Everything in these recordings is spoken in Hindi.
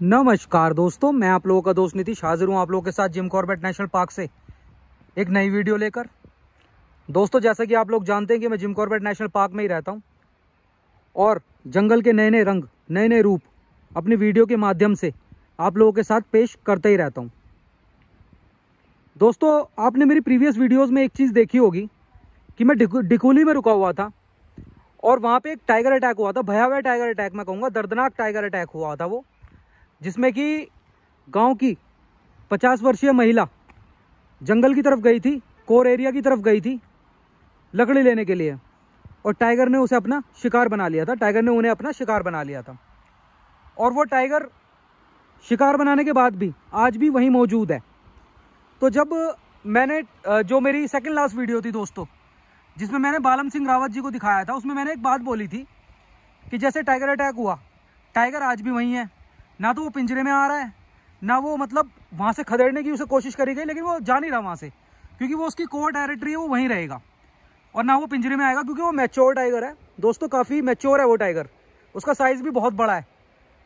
नमस्कार दोस्तों, मैं आप लोगों का दोस्त नीतीश हाजिर हूँ आप लोगों के साथ जिम कॉर्बेट नेशनल पार्क से। एक नई वीडियो लेकर। दोस्तों, जैसा कि आप लोग जानते हैं कि मैं जिम कॉर्बेट नेशनल पार्क में ही रहता हूँ। और जंगल के नए नए रंग नए नए रूप अपनी वीडियो के माध्यम से आप लोगों के साथ पेश करते ही रहता हूँ। दोस्तों, आपने मेरी प्रीवियस वीडियोज़ में एक चीज़ देखी होगी कि मैं डिकोली में रुका हुआ था। और वहाँ पे एक टाइगर अटैक हुआ था, भयावह टाइगर अटैक मैं कहूँगा, दर्दनाक टाइगर अटैक हुआ था वो। जिसमें कि गाँव की पचास वर्षीय महिला जंगल की तरफ़ गई थी, कोर एरिया की तरफ़ गई थी, लकड़ी लेने के लिए। और टाइगर ने उसे अपना शिकार बना लिया था, टाइगर ने उन्हें अपना शिकार बना लिया था। और वो टाइगर शिकार बनाने के बाद भी, आज भी वहीं मौजूद है। तो जब मैंने जो मेरी सेकंड लास्ट वीडियो थी दोस्तों, जिसमें मैंने बालम सिंह रावत जी को दिखाया था, उसमें मैंने एक बात बोली थी कि जैसे टाइगर अटैक हुआ, टाइगर आज भी वहीं है। ना तो वो पिंजरे में आ रहा है, ना वो मतलब वहाँ से खदेड़ने की उसे कोशिश करी गई, लेकिन वो जा नहीं रहा वहाँ से, क्योंकि वो उसकी कोर टेरिटरी है, वो वहीं रहेगा। और ना वो पिंजरे में आएगा, क्योंकि वो मेच्योर टाइगर है। दोस्तों, काफ़ी मेच्योर है वो टाइगर उसका साइज़ भी बहुत बड़ा है।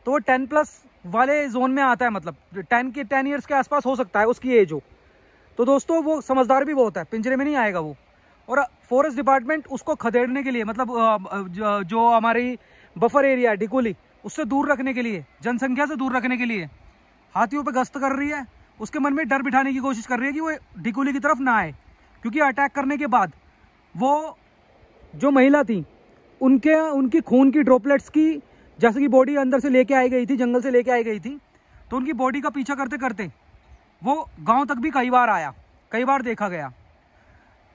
तो वो टेन प्लस वाले जोन में आता है मतलब टेन के टेन ईयर्स के आसपास हो सकता है उसकी एज हो। तो दोस्तों, वो समझदार भी बहुत है, पिंजरे में नहीं आएगा वो। और फॉरेस्ट डिपार्टमेंट उसको खदेड़ने के लिए मतलब जो हमारी बफर एरिया है, डिकोली उससे दूर रखने के लिए, जनसंख्या से दूर रखने के लिए। हाथियों पर गश्त कर रही है, उसके मन में डर बिठाने की कोशिश कर रही है कि वो डिकोली की तरफ़ ना आए, क्योंकि अटैक करने के बाद वो जो महिला थी, उनके, उनकी खून की ड्रॉपलेट्स की, जैसे कि बॉडी अंदर से लेके आई गई थी, जंगल से लेके आई गई थी तो उनकी बॉडी का पीछा करते करते वो गाँव तक भी कई बार आया, कई बार देखा गया।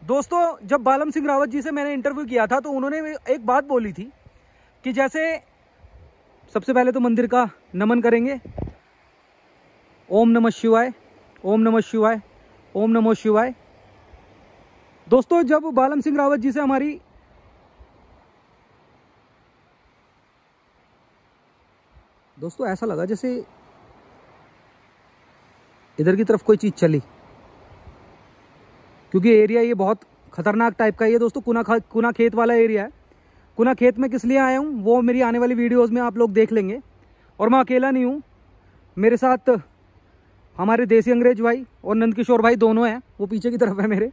दोस्तों, जब बालम सिंह रावत जी से मैंने इंटरव्यू किया था तो उन्होंने एक बात बोली थी कि जैसे सबसे पहले तो मंदिर का नमन करेंगे। ओम नमः शिवाय, ओम नमः शिवाय, ओम नमः शिवाय। दोस्तों, जब बालम सिंह रावत जी से हमारी दोस्तों, ऐसा लगा जैसे इधर की तरफ़ कोई चीज़ चली। क्योंकि एरिया ये बहुत खतरनाक टाइप का है। दोस्तों, कुना कुना खेत वाला एरिया है। कुना खेत में किस लिए आया हूँ? वो मेरी आने वाली वीडियोज़ में आप लोग देख लेंगे। और मैं अकेला नहीं हूँ। मेरे साथ हमारे देसी अंग्रेज़ भाई और नंदकिशोर भाई दोनों हैं। वो पीछे की तरफ़ है मेरे।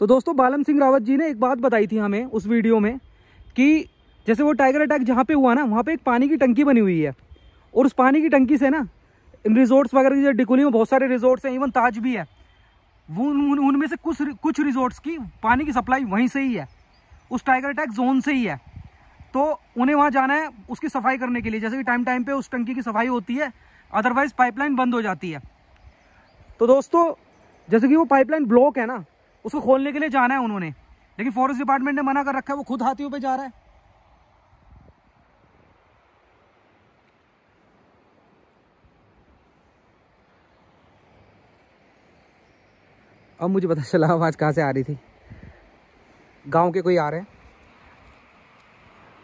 तो दोस्तों बालम सिंह रावत जी ने एक बात बताई थी हमें उस वीडियो में कि जैसे वो टाइगर अटैक जहाँ पे हुआ ना वहाँ पे एक पानी की टंकी बनी हुई है। और उस पानी की टंकी से ना इन रिजोर्ट्स वगैरह की डिकोली में बहुत सारे रिजोर्ट्स हैं इवन ताज भी है। वो उनमें उन, से कुछ कुछ रिजोर्ट्स की पानी की सप्लाई वहीं से ही है। उस टाइगर अटैक जोन से ही है। तो उन्हें वहाँ जाना है उसकी सफ़ाई करने के लिए। जैसे कि टाइम टाइम पे उस टंकी की सफ़ाई होती है अदरवाइज़ पाइपलाइन बंद हो जाती है। तो दोस्तों, जैसे कि वो पाइपलाइन ब्लॉक है ना, उसको खोलने के लिए जाना है उन्होंने। लेकिन फॉरेस्ट डिपार्टमेंट ने मना कर रखा है, वो खुद हाथियों पे जा रहा है। अब मुझे पता चला आवाज़ कहाँ से आ रही थी। गाँव के कोई आ रहे हैं।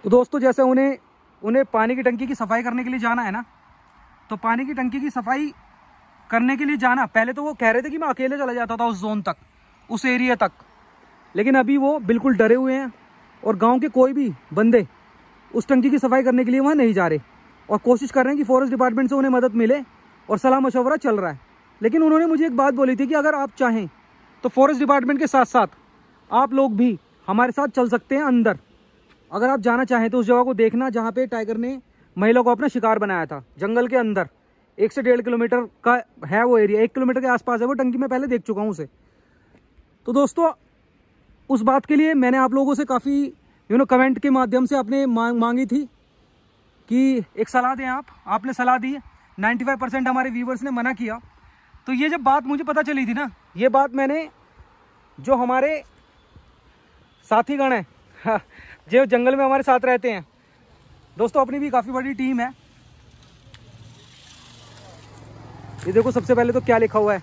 तो दोस्तों, जैसे उन्हें उन्हें पानी की टंकी की सफ़ाई करने के लिए जाना है ना तो पानी की टंकी की सफ़ाई करने के लिए जाना। पहले तो वो कह रहे थे कि मैं अकेले चला जाता था उस जोन तक, उस एरिया तक। लेकिन अभी वो बिल्कुल डरे हुए हैं और गाँव के कोई भी बंदे उस टंकी की सफ़ाई करने के लिए वहाँ नहीं जा रहे। और कोशिश कर रहे हैं कि फॉरेस्ट डिपार्टमेंट से उन्हें मदद मिले और सलाह मशवरा चल रहा है। लेकिन उन्होंने मुझे एक बात बोली थी कि अगर आप चाहें तो फॉरेस्ट डिपार्टमेंट के साथ साथ आप लोग भी हमारे साथ चल सकते हैं अंदर। अगर आप जाना चाहें तो उस जगह को देखना जहाँ पे टाइगर ने महिला को अपना शिकार बनाया था, जंगल के अंदर। एक से डेढ़ किलोमीटर का है वो एरिया, एक किलोमीटर के आसपास है वो, टंकी में पहले देख चुका हूँ उसे। तो दोस्तों, उस बात के लिए मैंने आप लोगों से काफ़ी यू नो कमेंट के माध्यम से आपने मांग, मांगी थी कि एक सलाह दें आप। आपने सलाह दी नाइन्टी फाइव परसेंट हमारे व्यूवर्स ने मना किया। तो ये जब बात मुझे पता चली थी ना, ये बात मैंने जो हमारे साथी गण है। हाँ, जो जंगल में हमारे साथ रहते हैं। दोस्तों अपनी भी काफ़ी बड़ी टीम है। ये देखो सबसे पहले तो क्या लिखा हुआ है?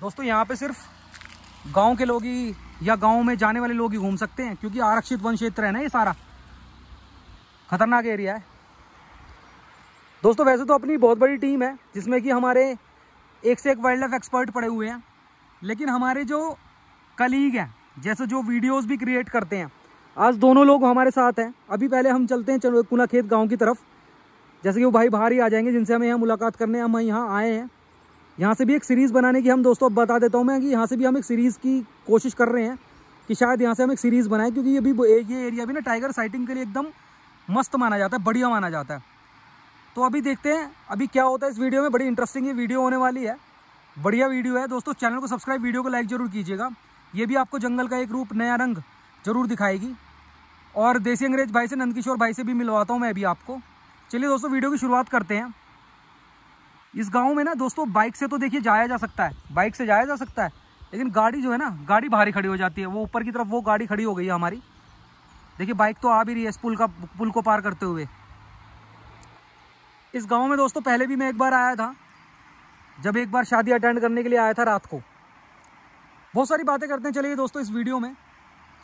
दोस्तों यहाँ पे सिर्फ़ गाँव के लोग ही या गाँव में जाने वाले लोग ही घूम सकते हैं क्योंकि आरक्षित वन क्षेत्र है ना ये सारा। खतरनाक एरिया है। दोस्तों, वैसे तो अपनी बहुत बड़ी टीम है, जिसमें कि हमारे एक से एक वाइल्ड लाइफ एक्सपर्ट पड़े हुए हैं। लेकिन हमारे जो कलीग हैं, जैसे जो वीडियोस भी क्रिएट करते हैं, आज दोनों लोग हमारे साथ हैं। अभी पहले हम चलते हैं चलो कुना खेत गाँव की तरफ़। जैसे कि वो भाई बाहर ही आ जाएँगे, जिनसे हमें यहाँ मुलाकात करने, हम यहाँ आए हैं। यहाँ से भी एक सीरीज़ बनाने की हम दोस्तों अब बता देता हूँ मैं कि यहाँ से भी हम एक सीरीज़ की कोशिश कर रहे हैं कि शायद यहाँ से हम एक सीरीज़ बनाएँ, क्योंकि ये भी ये एरिया भी ना टाइगर साइटिंग के लिए एकदम मस्त माना जाता है, बढ़िया माना जाता है। तो अभी देखते हैं, अभी क्या होता है इस वीडियो में। बड़ी इंटरेस्टिंग वीडियो होने वाली है। बढ़िया वीडियो है। दोस्तों चैनल को सब्सक्राइब वीडियो को लाइक ज़रूर कीजिएगा। ये भी आपको जंगल का एक रूप, नया रंग ज़रूर दिखाएगी। और देसी अंग्रेज़ भाई से, नंदकिशोर भाई से भी मिलवाता हूँ मैं अभी आपको। चलिए दोस्तों वीडियो की शुरुआत करते हैं। इस गाँव में ना, दोस्तों बाइक से तो देखिए जाया जा सकता है। बाइक से जाया जा सकता है। लेकिन गाड़ी जो है ना, गाड़ी भारी खड़ी हो जाती है। वो ऊपर की तरफ़ वो गाड़ी खड़ी हो गई है हमारी। देखिए बाइक तो आ भी रही है इस पुल का, पुल को पार करते हुए। इस गाँव में दोस्तों पहले भी मैं एक बार आया था, जब एक बार शादी अटेंड करने के लिए आया था रात को। बहुत सारी बातें करते हैं, चलिए दोस्तों इस वीडियो में।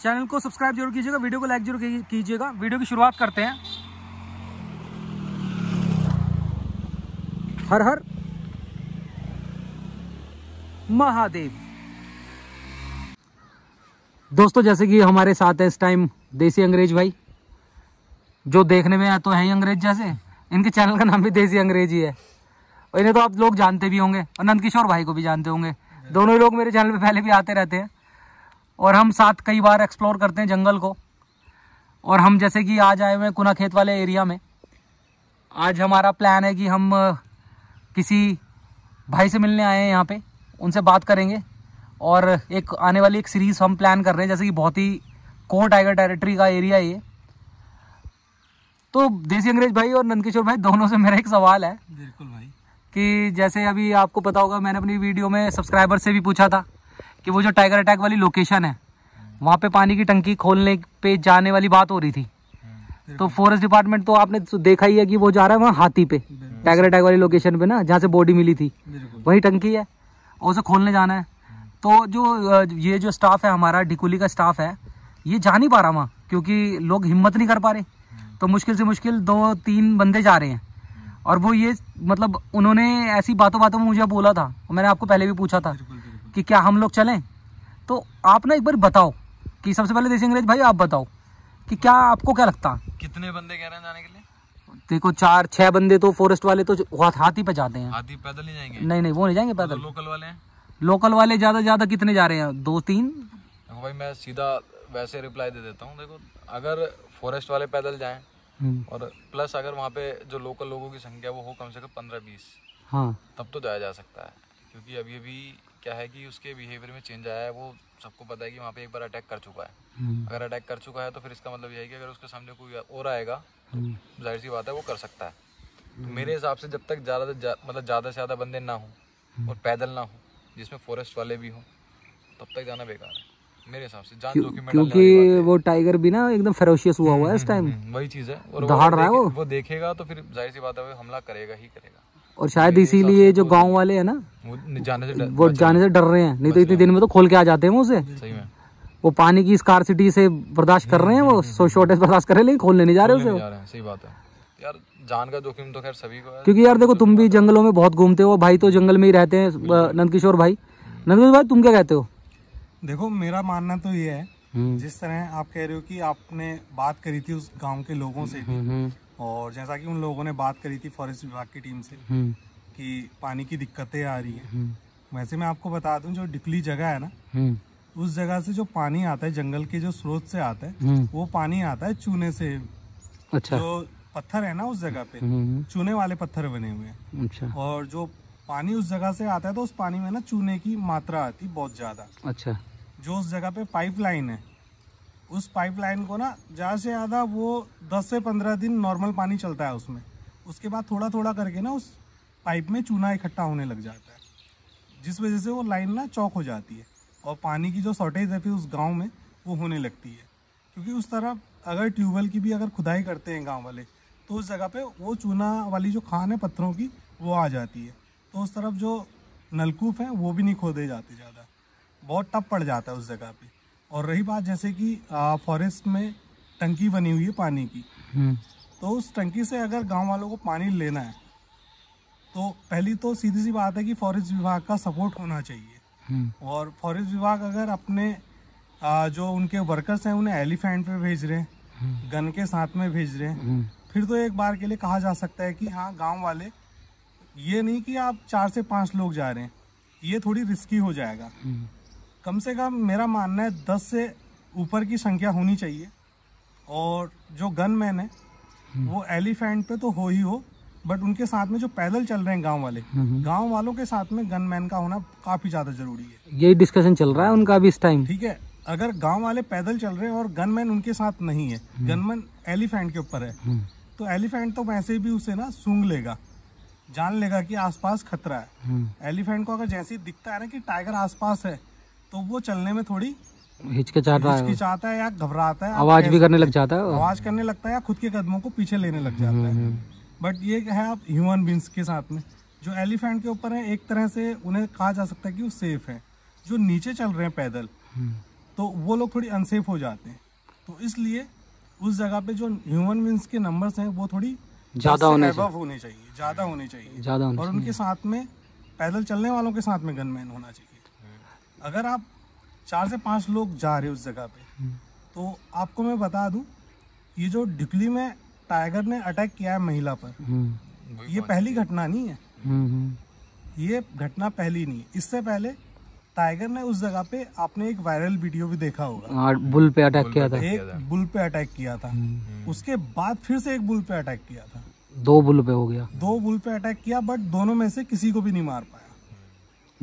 चैनल को सब्सक्राइब ज़रूर कीजिएगा, वीडियो को लाइक ज़रूर कीजिएगा। वीडियो की शुरुआत करते हैं। हर हर महादेव। दोस्तों जैसे कि हमारे साथ है इस टाइम देसी अंग्रेज़ भाई, जो देखने में तो है ही अंग्रेज़ जैसे। इनके चैनल का नाम भी देसी अंग्रेज़ी है। और इन्हें तो आप लोग जानते भी होंगे, और नंद किशोर भाई को भी जानते होंगे। दोनों ही लोग मेरे चैनल पे पहले भी आते रहते हैं। और हम साथ कई बार एक्सप्लोर करते हैं जंगल को। और हम जैसे कि आज आए हुए हैं कुना खेत वाले एरिया में। आज हमारा प्लान है कि हम किसी भाई से मिलने आए हैं यहाँ पे। उनसे बात करेंगे। और एक आने वाली एक सीरीज़ हम प्लान कर रहे हैं, जैसे कि बहुत ही कोर टाइगर टेरिटरी का एरिया ये। तो देसी अंग्रेज़ भाई और नंदकिशोर भाई दोनों से मेरा एक सवाल है बिल्कुल भाई। कि जैसे अभी आपको पता होगा मैंने अपनी वीडियो में सब्सक्राइबर से भी पूछा था कि वो जो टाइगर अटैक वाली लोकेशन है वहाँ पे पानी की टंकी खोलने पे जाने वाली बात हो रही थी। तो फॉरेस्ट डिपार्टमेंट तो आपने देखा ही है कि वो जा रहा है वहाँ हाथी पे टाइगर अटैक वाली लोकेशन पे ना जहाँ से बॉडी मिली थी। वही टंकी है और उसे खोलने जाना है। तो जो ये जो स्टाफ है हमारा डिकुली का स्टाफ है ये जा नहीं पा रहा वहाँ क्योंकि लोग हिम्मत नहीं कर पा रहे। तो मुश्किल से मुश्किल दो तीन बंदे जा रहे हैं। और वो ये मतलब उन्होंने ऐसी बातों बातों में मुझे बोला था मैंने आपको पहले भी पूछा था कि क्या हम लोग चलें? तो आप ना एक बार बताओ कि सबसे पहले देसी अंग्रेज़ भाई आप बताओ कि क्या आपको क्या लगता? कितने बंदे कह रहे हैं जाने के लिए? देखो चार छह बंदे तो फॉरेस्ट वाले तो हाथी पे जाते हैं। हाथी पैदल नहीं जाएँगे? नहीं नहीं वो नहीं जाएँगे पैदल। लोकल वाले हैं? लोकल वाले ज़्यादा ज़्यादा कितने जा रहे हैं? दो तीन? भाई मैं सीधा वैसे रिप्लाई दे देता हूँ। देखो अगर फॉरेस्ट वाले पैदल जाएँ। और प्लस अगर वहाँ पे जो लोकल लोगों की संख्या वो हो कम से कम पंद्रह बीस हाँ। तब तो जाया जा सकता है। क्योंकि अभी अभी क्या है कि उसके बिहेवियर में चेंज आया है वो सबको पता है कि वहाँ पे एक बार अटैक कर चुका है। हम्म। अगर अटैक कर चुका है तो फिर इसका मतलब यह है कि अगर उसके सामने कोई और आएगा हम्म। ज़ाहिर सी बात है वो कर सकता है। तो हम्म। मेरे हिसाब से जब तक ज़्यादा से जा, मतलब ज़्यादा से ज़्यादा बंदे ना हो और पैदल ना हो जिसमें फॉरेस्ट वाले भी हों तब तक जाना बेकार है। मेरे हिसाब से जान जोखिम क्योंकि वो टाइगर भी ना एकदम फेरोशियस हुआ हुआ है इस टाइम वही चीज़ है। और दहाड़ रहा है वो? वो देखेगा तो फिर ज़ाहिर सी बात है वो हमला करेगा ही करेगा। और शायद इसीलिए जो गाँव वाले है ना वो जाने से वो जाने से डर रहे हैं नहीं तो इतने दिन में तो खोल के आ जाते हैं वो उसे। सही में। वो पानी की स्कारसिटी से बर्दाश्त कर रहे हैं वो सो शॉर्टेज बर्दाश्त कर रहे हैं लेकिन खोलने नहीं जा रहे उसे सही बात है। यार जान का जोखिम तो खैर सभी को है। क्योंकि यार देखो तुम भी जंगलों में बहुत घूमते हो भाई तो जंगल में ही रहते हैं नंदकिशोर भाई। नंदकिशोर भाई तुम क्या कहते हो? देखो मेरा मानना तो ये है हम्म। जिस तरह आप कह रहे हो कि आपने बात करी थी उस गाँव के लोगों से हम्म, हम्म, और जैसा कि उन लोगों ने बात करी थी फॉरेस्ट विभाग की टीम से कि पानी की दिक्कतें आ रही है। वैसे मैं आपको बता दूँ जो डिकली जगह है ना उस जगह से जो पानी आता है जंगल के जो स्रोत से आता है। वो पानी आता है चूने से। अच्छा। जो पत्थर है ना उस जगह पे। चूने वाले पत्थर बने हुए हैं। अच्छा। और जो पानी उस जगह से आता है तो उस पानी में ना चूने की मात्रा आती बहुत ज़्यादा। अच्छा। जो उस जगह पे पाइपलाइन है, उस पाइपलाइन को ना, ज़्यादा से ज़्यादा वो 10 से 15 दिन नॉर्मल पानी चलता है उसमें। उसके बाद थोड़ा थोड़ा करके ना उस पाइप में चूना इकट्ठा होने लग जाता है, जिस वजह से वो लाइन ना चौक हो जाती है और पानी की जो शॉर्टेज है फिर उस गाँव में वो होने लगती है। क्योंकि उस तरफ़ अगर ट्यूबवेल की भी अगर खुदाई करते हैं गाँव वाले तो उस जगह पे वो चूना वाली जो खान है पत्थरों की, वो आ जाती है। तो उस तरफ़ जो नलकूप हैं, वो भी नहीं खोदे जाते ज़्यादा। बहुत टप पड़ जाता है उस जगह पे। और रही बात जैसे कि फॉरेस्ट में टंकी बनी हुई है पानी की। हम्म। तो उस टंकी से अगर गाँव वालों को पानी लेना है तो पहली तो सीधी सी बात है कि फॉरेस्ट विभाग का सपोर्ट होना चाहिए। हम्म। और फॉरेस्ट विभाग अगर अपने आ, जो उनके वर्कर्स हैं उन्हें एलिफेंट पे भेज रहे हैं गन के साथ में भेज रहे हैं फिर तो एक बार के लिए कहा जा सकता है कि हाँ गाँव वाले ये नहीं कि आप चार से पाँच लोग जा रहे हैं ये थोड़ी रिस्की हो जाएगा। कम से कम मेरा मानना है दस से ऊपर की संख्या होनी चाहिए। और जो गन मैन है वो एलिफेंट पे तो हो ही हो बट उनके साथ में जो पैदल चल रहे हैं गाँव वाले गाँव वालों के साथ में गन मैन का होना काफ़ी ज़्यादा ज़रूरी है। यही डिस्कशन चल रहा है उनका भी इस टाइम ठीक है अगर गाँव वाले पैदल चल रहे हैं और गनमैन उनके साथ नहीं है गनमैन एलिफेंट के ऊपर है तो एलिफेंट तो वैसे भी उसे ना सूंघ लेगा जान लेगा कि आसपास खतरा है। एलिफेंट को अगर जैसे ही दिखता है ना कि टाइगर आसपास है तो वो चलने में थोड़ी हिचकिचाता है हिचकिचाता है या घबराता है। आवाज़ भी करने लग जाता है आवाज़ करने लगता है या खुद के कदमों को पीछे लेने लग जाता है। बट ये है आप ह्यूमन बींग्स के साथ में। जो एलिफेंट के ऊपर है एक तरह से उन्हें कहा जा सकता है कि वो सेफ़ है। जो नीचे चल रहे हैं पैदल तो वो लोग थोड़ी अनसेफ हो जाते हैं। तो इसलिए उस जगह पे जो ह्यूमन बींग्स के नंबर्स हैं वो थोड़ी ज़्यादा होने होने चाहिए ज़्यादा होने चाहिए। ज़्यादा और उनके साथ में पैदल चलने वालों के साथ में गनमैन होना चाहिए। अगर आप चार से पाँच लोग जा रहे उस जगह पे तो आपको मैं बता दूँ ये जो डिकली में टाइगर ने अटैक किया है महिला पर ये पहली घटना नहीं है। ये घटना पहली नहीं है। इससे पहले टाइगर ने उस जगह पे आपने एक वायरल वीडियो भी देखा होगा। बुल पे अटैक किया था। एक बुल पे अटैक किया था। उसके बाद फिर से एक बुल पे अटैक किया था। दो बुल पे हो गया। दो बुल पे अटैक किया बट दोनों में से किसी को भी नहीं मार पाया।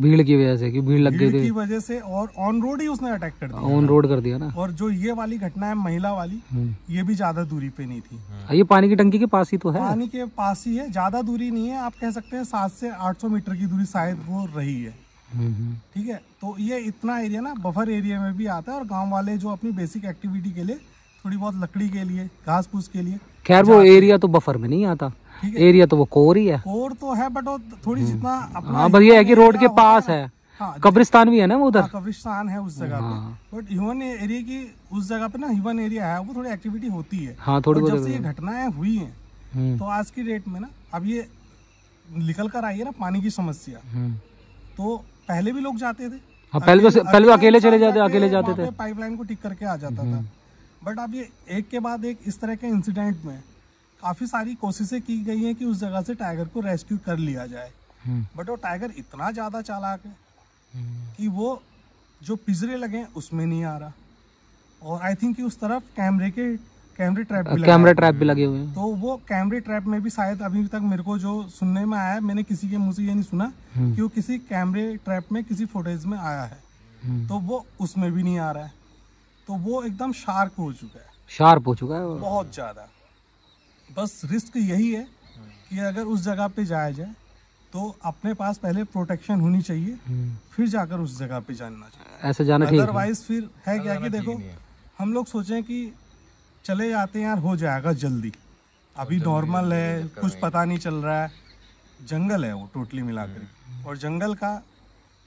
भीड़ की वजह से कि भीड़ लग गई थी की वजह से और ऑन रोड ही उसने अटैक कर दिया ऑन रोड कर दिया ना। और जो ये वाली घटना है महिला वाली ये भी ज़्यादा दूरी पे नहीं थी। ये पानी की टंकी के पास ही तो है। पानी के पास ही है ज़्यादा दूरी नहीं है आप कह सकते हैं सात से आठ सौ मीटर की दूरी शायद वो रही है। ठीक है तो ये इतना एरिया ना बफर एरिया में भी आता है और गाँव वाले जो अपनी बेसिक एक्टिविटी के लिए थोड़ी बहुत लकड़ी के लिए घास फूस के लिए खैर वो एरिया तो बफर में नहीं आता। एरिया तो वो कोर ही है। कोर तो है बट वो थोड़ी जितना हाँ बस ये है कि रोड के पास है। हाँ, कब्रिस्तान भी है ना वो उधर? हाँ, कब्रिस्तान है उस जगह पे। बट ह्यूमन एरिया की उस जगह पे ना ह्यूमन एरिया है वो थोड़ी एक्टिविटी होती है। हाँ, थोड़ी जब से ये घटनाएँ हुई हैं हम्म। तो आज की डेट में ना अब ये निकल कर आई है ना पानी की समस्या। हम्म। तो पहले भी लोग जाते थे। हाँ, पहले तो पहले तो अकेले चले जाते अकेले जाते थे। पाइपलाइन को टिक करके आ जाता था। But hmm. अब ये एक के बाद एक इस तरह के इंसिडेंट में काफ़ी सारी कोशिशें की गई हैं कि उस जगह से टाइगर को रेस्क्यू कर लिया जाए। बट वो टाइगर इतना ज़्यादा चालाक है कि वो जो पिजरे लगे उसमें नहीं आ रहा। और आई थिंक उस तरफ़ कैमरे के कैमरे ट्रैप भी कैमरे ट्रैप भी लगे हुए हैं। तो वो कैमरे ट्रैप में भी शायद अभी तक मेरे को जो सुनने में आया है मैंने किसी के मुँह से ये नहीं सुना हम्म। कि वो किसी कैमरे ट्रैप में किसी फुटेज में आया है। हम्म। तो वो उसमें भी नहीं आ रहा है। तो वो एकदम शार्प हो चुका है। शार्प हो चुका है बहुत ज़्यादा। बस रिस्क यही है कि अगर उस जगह पे जाया जाए तो अपने पास पहले प्रोटेक्शन होनी चाहिए हम्म। फिर जाकर उस जगह पे जानना चाहिए। ऐसे जाना ठीक अदरवाइज़ फिर है क्या कि देखो हम लोग सोचें कि चले जाते हैं यार हो जाएगा जल्दी। अभी नॉर्मल है कुछ पता नहीं चल रहा है। जंगल है वो टोटली मिलाकर। हम्म। और जंगल का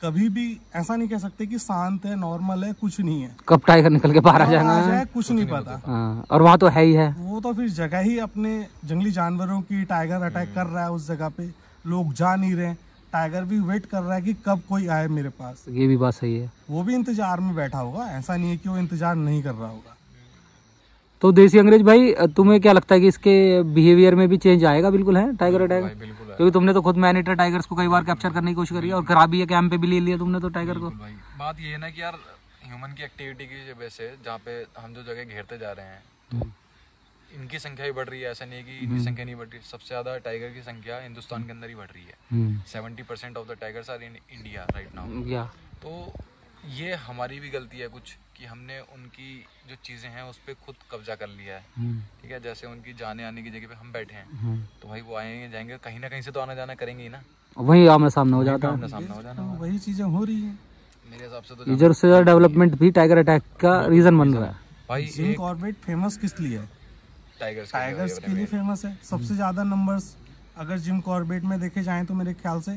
कभी भी ऐसा नहीं कह सकते कि शांत है नॉर्मल है कुछ नहीं है। कब टाइगर निकल के बाहर आ जाएगा कुछ नहीं पता। हाँ, और वहाँ तो है ही है। वो तो फिर जगह ही अपने जंगली जानवरों की टाइगर अटैक कर रहा है उस जगह पे। लोग जा नहीं रहे टाइगर भी वेट कर रहा है कि कब कोई आए मेरे पास। ये भी बात सही है। वो भी इंतज़ार में बैठा होगा। ऐसा नहीं है कि वो इंतज़ार नहीं कर रहा होगा। तो देसी अंग्रेज़ भाई तुम्हें क्या लगता है कि इसके बिहेवियर में भी चेंज आएगा? बिल्कुल है टाइगर अटैक क्योंकि तुमने तो खुद मैनेटर टाइगर्स को कई बार कैप्चर करने की कोशिश करी और खराबी है कैंप पे भी ले लिया तुमने तो टाइगर को। बात ये है ना कि यार ह्यूमन की एक्टिविटी की वजह से जहाँ पे हम जो जगह घेरते जा रहे हैं तो इनकी संख्या ही बढ़ रही है। ऐसा नहीं है कि इनकी हम्म। संख्या नहीं बढ़ रही। सबसे ज़्यादा टाइगर की संख्या हिंदुस्तान के अंदर ही बढ़ रही है। Seventy percent of the tigers are in India right now तो ये हमारी भी गलती है कुछ। कि हमने उनकी जो चीज़ें हैं उस पर खुद कब्जा कर लिया है। हम्म। ठीक है जैसे उनकी जाने आने की जगह पे हम बैठे हैं हम्म। तो भाई वो आएँगे जाएँगे कहीं ना कहीं से तो आना जाना करेंगे ही ना। वही आमने सामने हो जाता है। सामने हो जाना वही चीज़ें हो रही है। मेरे हिसाब से तो इधर से डेवलपमेंट भी टाइगर अटैक का रीजन बन रहा है। भाई जिम कॉर्बेट फ़ेमस किस लिए है? टाइगर्स टाइगर्स के लिए फ़ेमस है। सबसे ज़्यादा नंबर्स अगर जिम कॉर्बेट में देखे जाएँ तो मेरे ख्याल से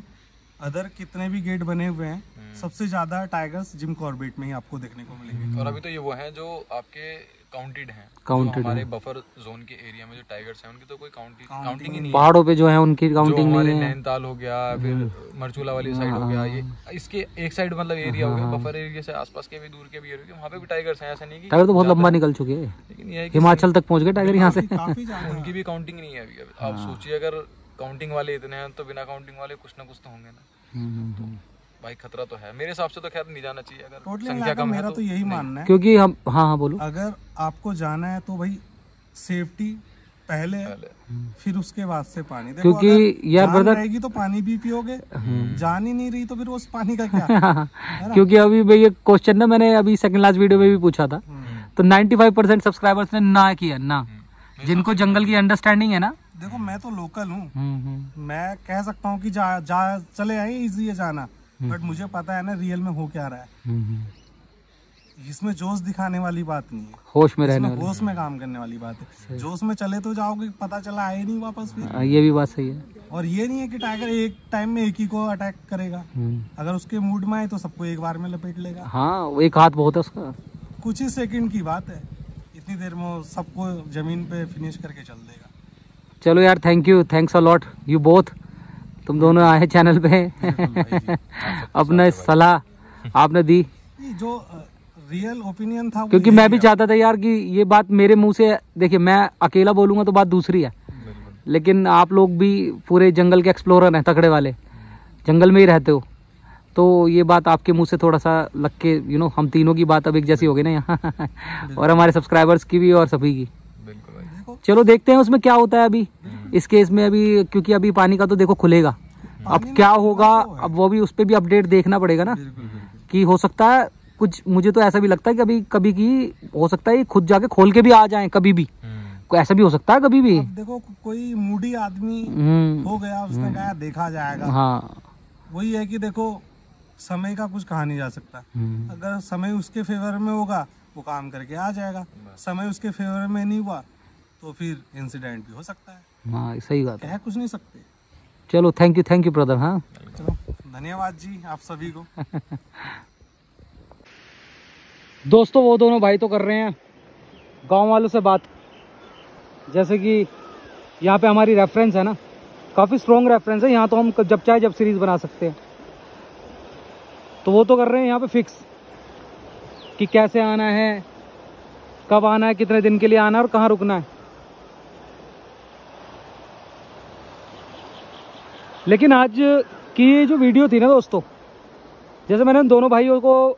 अदर कितने भी गेट बने हुए हैं हम्म। सबसे ज़्यादा टाइगर्स जिम कॉर्बेट में ही आपको देखने को मिलेंगे और अभी तो ये वो हैं जो आपके काउंटेड हैं काउंटेड हमारे बफर जोन के एरिया में जो टाइगर्स हैं उनकी तो कोई काउंटिंग काउंटिंग ही नहीं पहाड़ों पे जो है उनकी काउंटिंग नहीं है नैनीताल हो गया फिर हम्म। मरचूला वाली साइड हो गया ये हाँ। इसके एक साइड मतलब एरिया हो गया बफर हाँ। एरिया से आसपास के भी दूर के भी एरिया वहाँ पे भी टाइगर्स हैं ऐसा नहीं कि टाइगर तो बहुत लंबा निकल चुके हैं लेकिन हिमाचल तक पहुँच गए टाइगर यहाँ से उनकी भी काउंटिंग नहीं है अभी आप हाँ। सोचिए अगर काउंटिंग वाले इतने हैं तो बिना काउंटिंग वाले कुछ ना कुछ तो होंगे ना। हम्म, हम्म, तो भाई खतरा तो है। मेरे हिसाब से तो खैर नहीं जाना चाहिए अगर संख्या कम मेरा तो, तो यही मानना है। क्योंकि हम हाँ हाँ बोलो। अगर आपको जाना है तो भाई सेफ्टी पहले, पहले। फिर उसके बाद से पानी। देखो क्योंकि यार ब्रदर रहेगी तो पानी भी पियोगे हम्म। जान ही नहीं रही तो फिर उस पानी का क्या? क्योंकि अभी भाई ये क्वेश्चन ना मैंने अभी सेकंड लास्ट वीडियो में भी पूछा था। तो 95 परसेंट सब्सक्राइबर्स ने ना किया ना। जिनको जंगल की अंडरस्टैंडिंग है ना। देखो मैं तो लोकल हूँ। हम्म, हम्म। मैं कह सकता हूँ कि जा, जा चले आए इजी है जाना। बट हम्म, मुझे पता है ना रियल में हो क्या रहा है। इसमें जोश दिखाने वाली बात नहीं है। होश में रहने होश में काम करने वाली बात है। जोश में चले तो जाओगे पता चला आए नहीं वापस फिर। हाँ, ये भी बात सही है। और ये नहीं है कि टाइगर एक टाइम में एक ही को अटैक करेगा। अगर उसके मूड में आए तो सबको एक बार में लपेट लेगा। हाँ एक हाथ बहुत है उसका। कुछ ही सेकंड की बात है। इतनी देर में सबको ज़मीन पे फिनिश करके चल देगा। चलो यार thank you thanks a lot you both तुम दोनों आए चैनल पे। अपना सलाह आपने दी। जो रियल ओपिनियन था क्योंकि मैं भी चाहता था यार कि ये बात मेरे मुँह से देखिए मैं अकेला बोलूँगा तो बात दूसरी है। लेकिन आप लोग भी पूरे जंगल के एक्सप्लोरर हैं तकड़े वाले। जंगल में ही रहते हो। तो ये बात आपके मुँह से थोड़ा सा लग के यू नो हम तीनों की बात अब एक जैसी हो गई ना यहाँ। और हमारे सब्सक्राइबर्स की भी और सभी की। चलो देखते हैं उसमें क्या होता है अभी। इस केस में अभी क्योंकि अभी पानी का तो देखो खुलेगा। अब क्या होगा अब वो भी उस पर भी अपडेट देखना पड़ेगा ना। कि हो सकता है कुछ मुझे तो ऐसा भी लगता है कि अभी कभी की हो सकता है खुद जाके खोल के भी आ जाए कभी भी। हम्म। ऐसा भी हो सकता है कभी भी। देखो कोई मूडी आदमी हम्म। हो गया उसने कहा देखा जाएगा। हाँ। वही है कि देखो समय का कुछ कहा नहीं जा सकता। हम्म। अगर समय उसके फेवर में होगा वो काम करके आ जाएगा। समय उसके फेवर में नहीं हुआ तो फिर इंसिडेंट भी हो सकता है। हाँ सही बात है। कुछ नहीं सकते। चलो thank you thank you brother हाँ। चलो धन्यवाद जी आप सभी को। दोस्तों वो दोनों भाई तो कर रहे हैं। गाँव वालों से बात। जैसे कि यहाँ पे हमारी रेफरेंस है ना। काफ़ी स्ट्रॉन्ग रेफरेंस है। यहाँ तो हम जब चाहे जब सीरीज़ बना सकते हैं। तो वो तो कर रहे हैं यहाँ पे फिक्स कि कैसे आना है, कब आना है, कितने दिन के लिए आना है और कहाँ रुकना है। लेकिन आज की जो वीडियो थी ना दोस्तों, जैसे मैंने दोनों भाइयों को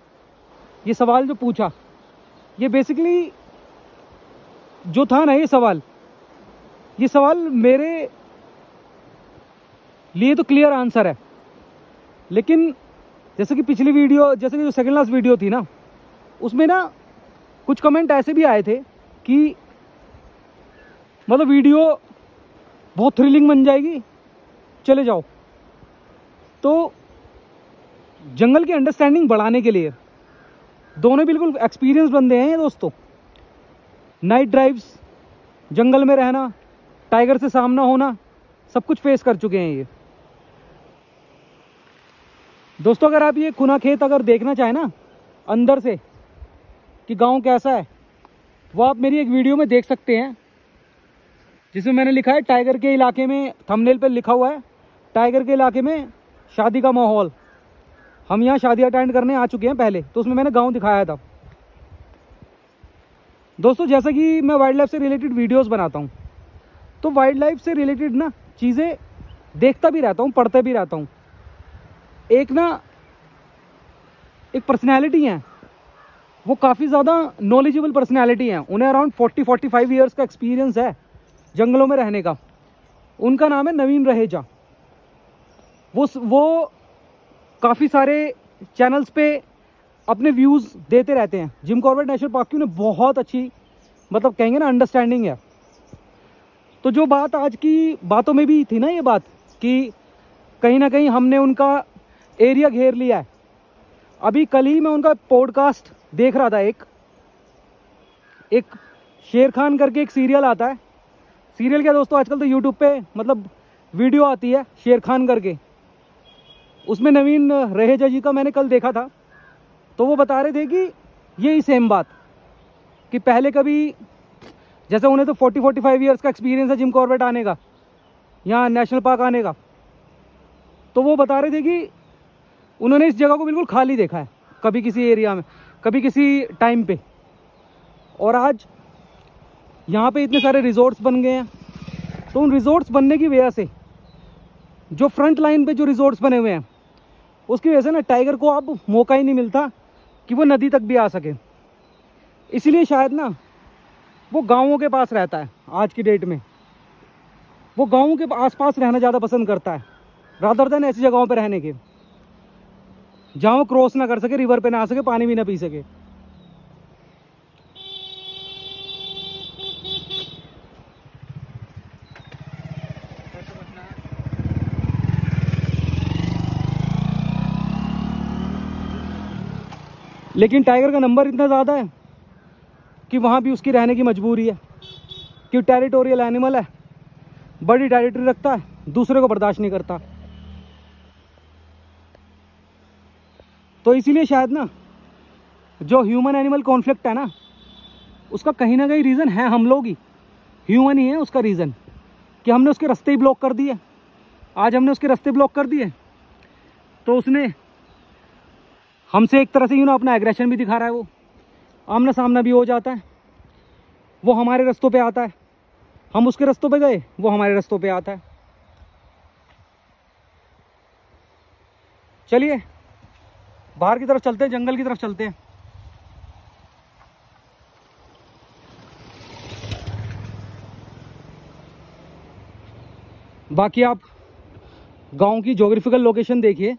ये सवाल जो पूछा, ये बेसिकली जो था ना ये सवाल ये सवाल मेरे लिए तो क्लियर आंसर है, लेकिन जैसे कि पिछली वीडियो, जैसे कि जो सेकेंड लास्ट वीडियो थी ना, उसमें ना कुछ कमेंट ऐसे भी आए थे कि मतलब वीडियो बहुत थ्रिलिंग बन जाएगी, चले जाओ। तो जंगल की अंडरस्टैंडिंग बढ़ाने के लिए, दोनों बिल्कुल एक्सपीरियंस बंदे हैं दोस्तों। नाइट ड्राइव्स जंगल में रहना टाइगर से सामना होना, सब कुछ फेस कर चुके हैं ये। दोस्तों, अगर आप ये खुना खेत अगर देखना चाहें ना, अंदर से, कि गाँव कैसा है, वो आप मेरी एक वीडियो में देख सकते हैं, जिसमें मैंने लिखा है, टाइगर के इलाके में थंबनेल पर लिखा हुआ है, टाइगर के इलाके में शादी का माहौल। हम यहाँ शादी अटेंड करने आ चुके हैं पहले तो उसमें मैंने गाँव दिखाया था। दोस्तों, जैसा कि मैं वाइल्ड लाइफ से रिलेटेड वीडियोस बनाता हूँ तो वाइल्ड लाइफ से रिलेटेड ना, चीज़ें देखता भी रहता हूँ, पढ़ता भी रहता हूँ। एक ना, एक पर्सनैलिटी है। वो काफ़ी ज़्यादा नॉलेजेबल पर्सनैलिटी है। उन्हें around forty forty five years का एक्सपीरियंस है जंगलों में रहने का। उनका नाम है नवीन रहेजा। वो वो काफ़ी सारे चैनल्स पे अपने व्यूज़ देते रहते हैं। जिम कॉर्बेट नेशनल पार्क की उन्हें बहुत अच्छी मतलब कहेंगे ना अंडरस्टैंडिंग है। तो जो बात आज की बातों में भी थी ना ये बात, कि कहीं ना कहीं हमने उनका एरिया घेर लिया है। अभी कल ही मैं उनका पॉडकास्ट देख रहा था एक। एक शेर खान करके एक सीरियल आता है। सीरियल क्या दोस्तों, आजकल तो यूट्यूब पे मतलब वीडियो आती है शेर खान करके। उसमें नवीन रहेजा जी का मैंने कल देखा था। तो वो बता रहे थे कि यही सेम बात, कि पहले कभी, जैसे उन्हें तो 40 45 इयर्स का एक्सपीरियंस है जिम कॉर्बेट आने का यहाँ नेशनल पार्क आने का। तो वो बता रहे थे कि उन्होंने इस जगह को बिल्कुल खाली देखा है, कभी किसी एरिया में, कभी किसी टाइम पे। और आज यहाँ पे इतने सारे रिजॉर्ट्स बन गए हैं। तो उन रिजॉर्ट्स बनने की वजह से, जो फ्रंट लाइन पे जो रिजॉर्ट्स बने हुए हैं, उसकी वजह से ना टाइगर को अब मौका ही नहीं मिलता कि वो नदी तक भी आ सके। इसलिए शायद ना वो गाँवों के पास रहता है, आज की डेट में। वो गाँव के आसपास रहना ज़्यादा पसंद करता है रादर देन ऐसी जगहों पर रहने के। जहाँ वो क्रॉस ना कर सके, रिवर पे ना आ सके, पानी भी ना पी सके। लेकिन टाइगर का नंबर इतना ज़्यादा है कि वहाँ भी उसकी रहने की मजबूरी है, कि टेरिटोरियल एनिमल है, बड़ी टेरिटरी रखता है, दूसरे को बर्दाश्त नहीं करता। तो इसीलिए शायद ना, जो ह्यूमन एनिमल कॉन्फ्लिक्ट है ना, उसका कहीं ना कहीं रीज़न है हम लोग ही। ह्यूमन ही है उसका रीज़न कि हमने उसके रास्ते ही ब्लॉक कर दिए। आज हमने उसके रास्ते ब्लॉक कर दिए। तो उसने हमसे एक तरह से यू ना अपना एग्रेशन भी दिखा रहा है वो। आमना सामना भी हो जाता है। वो हमारे रस्तों पे आता है। हम उसके रस्तों पे गए, वो हमारे रस्तों पे आता है। चलिए बाहर की तरफ़ चलते हैं, जंगल की तरफ़ चलते हैं। बाकी आप गाँव की जोग्राफिकल लोकेशन देखिए।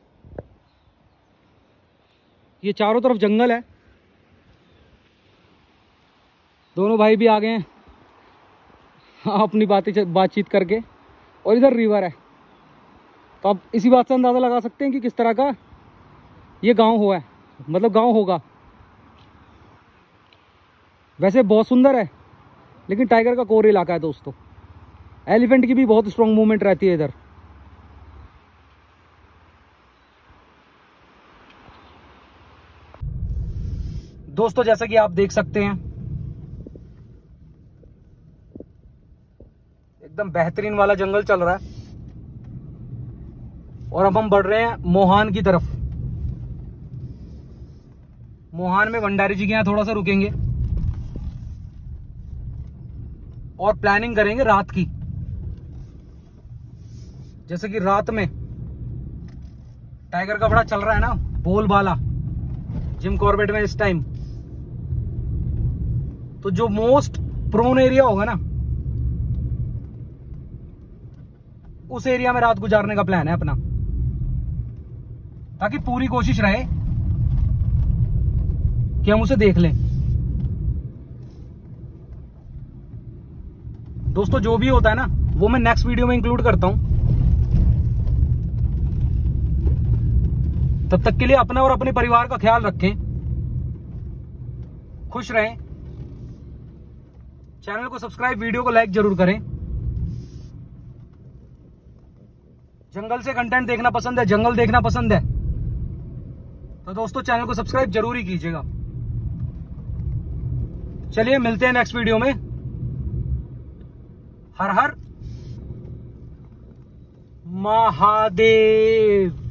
ये चारों तरफ़ जंगल है। दोनों भाई भी आ गए हैं। अपनी बातें बातचीत करके। और इधर रिवर है। तो आप इसी बात से अंदाज़ा लगा सकते हैं कि किस तरह का ये गाँव हुआ है। मतलब गाँव होगा। वैसे बहुत सुंदर है, लेकिन टाइगर का कोर इलाका है दोस्तों। एलिफेंट की भी बहुत स्ट्रॉन्ग मूवमेंट रहती है इधर। दोस्तों, जैसा कि आप देख सकते हैं, एकदम बेहतरीन वाला जंगल चल रहा है। और अब हम बढ़ रहे हैं मोहान की तरफ़। मोहान में भंडारी जी के यहाँ थोड़ा सा रुकेंगे। और प्लानिंग करेंगे रात की। जैसे कि रात में टाइगर का बड़ा चल रहा है ना बोलबाला जिम कॉर्बेट में इस टाइम तो जो मोस्ट प्रोन एरिया होगा ना, उस एरिया में रात गुजारने का प्लान है अपना। ताकि पूरी कोशिश रहे। कि हम उसे देख लें। दोस्तों, जो भी होता है ना, वो मैं नेक्स्ट वीडियो में इंक्लूड करता हूँ। तब तक के लिए अपना और अपने परिवार का ख्याल रखें। खुश रहें। चैनल को सब्सक्राइब वीडियो को लाइक ज़रूर करें। जंगल से कंटेंट देखना पसंद है, जंगल देखना पसंद है। तो दोस्तों, चैनल को सब्सक्राइब ज़रूर ही कीजिएगा। चलिए मिलते हैं नेक्स्ट वीडियो में। हर हर महादेव।